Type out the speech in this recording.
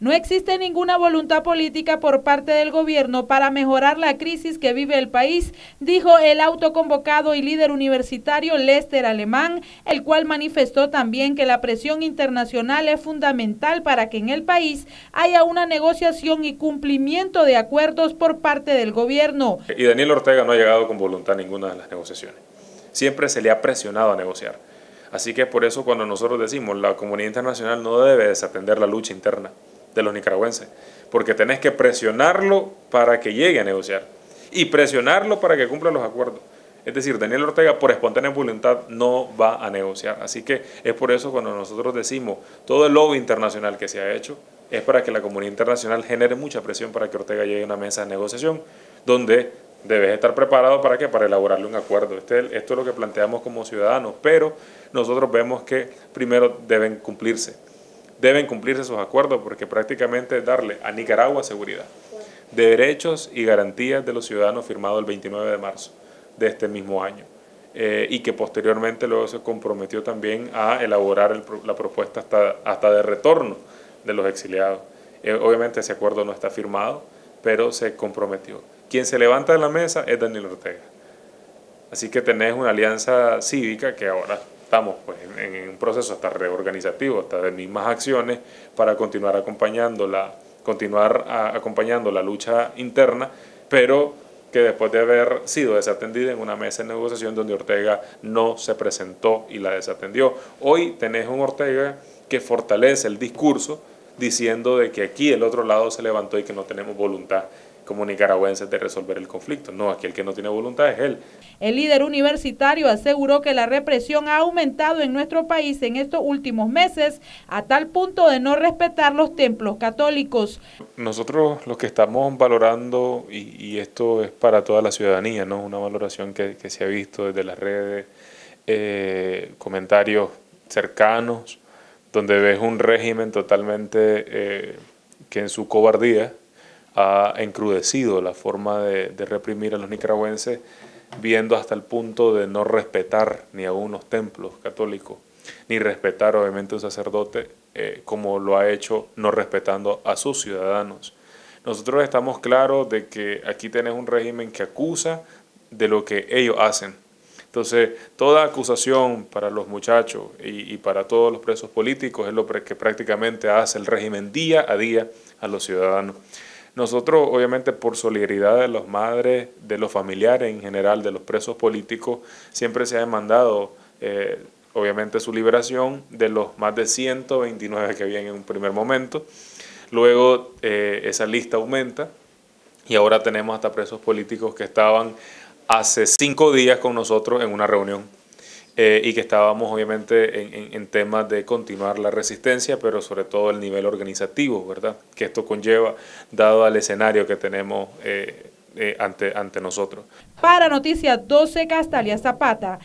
No existe ninguna voluntad política por parte del gobierno para mejorar la crisis que vive el país, dijo el autoconvocado y líder universitario Lester Alemán, el cual manifestó también que la presión internacional es fundamental para que en el país haya una negociación y cumplimiento de acuerdos por parte del gobierno. Y Daniel Ortega no ha llegado con voluntad a ninguna de las negociaciones. Siempre se le ha presionado a negociar. Así que por eso cuando nosotros decimos la comunidad internacional no debe desatender la lucha interna de los nicaragüenses, porque tenés que presionarlo para que llegue a negociar y presionarlo para que cumpla los acuerdos. Es decir, Daniel Ortega por espontánea voluntad no va a negociar. Así que es por eso cuando nosotros decimos todo el lobby internacional que se ha hecho es para que la comunidad internacional genere mucha presión para que Ortega llegue a una mesa de negociación donde debes estar preparado para qué? Para elaborarle un acuerdo. Este, esto es lo que planteamos como ciudadanos, pero nosotros vemos que primero deben cumplirse deben cumplirse esos acuerdos porque prácticamente es darle a Nicaragua seguridad de derechos y garantías de los ciudadanos firmado el 29 de marzo de este mismo año. Eh, y que posteriormente luego se comprometió también a elaborar la propuesta hasta, hasta de retorno de los exiliados. Eh, obviamente ese acuerdo no está firmado, pero se comprometió. Quien se levanta de la mesa es Daniel Ortega. Así que tenés una alianza cívica que ahora estamos pues, en, un proceso hasta reorganizativo, hasta de mismas acciones para continuar acompañando la, continuar acompañando la lucha interna, pero que después de haber sido desatendida en una mesa de negociación donde Ortega no se presentó y la desatendió. Hoy tenés un Ortega que fortalece el discurso diciendo de que aquí el otro lado se levantó y que no tenemos voluntad como nicaragüenses de resolver el conflicto. No, aquí el que no tiene voluntad es él. El líder universitario aseguró que la represión ha aumentado en nuestro país en estos últimos meses a tal punto de no respetar los templos católicos. Nosotros lo que estamos valorando, y, esto es para toda la ciudadanía, ¿no? una valoración que, se ha visto desde las redes, eh, comentarios cercanos, donde ves un régimen totalmente eh, que en su cobardía ha encrudecido la forma de, reprimir a los nicaragüenses, viendo hasta el punto de no respetar ni a unos templos católicos, ni respetar obviamente a un sacerdote, eh, como lo ha hecho no respetando a sus ciudadanos. Nosotros estamos claros de que aquí tenés un régimen que acusa de lo que ellos hacen. Entonces, toda acusación para los muchachos y, y, para todos los presos políticos es lo que prácticamente hace el régimen día a día a los ciudadanos. Nosotros, obviamente, por solidaridad de los madres, de los familiares en general, de los presos políticos, siempre se ha demandado, eh, obviamente, su liberación de los más de 129 que habían en un primer momento. Luego eh, esa lista aumenta y ahora tenemos hasta presos políticos que estaban hace cinco días con nosotros en una reunión. Eh, y que estábamos obviamente en, temas de continuar la resistencia, pero sobre todo el nivel organizativo, ¿verdad? Que esto conlleva, dado al escenario que tenemos eh, eh, ante, ante nosotros. Para Noticias 12, Castalia Zapata,